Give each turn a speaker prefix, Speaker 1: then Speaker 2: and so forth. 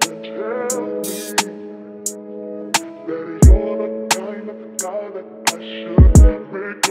Speaker 1: Tell me that you're the kind of guy that I should marry.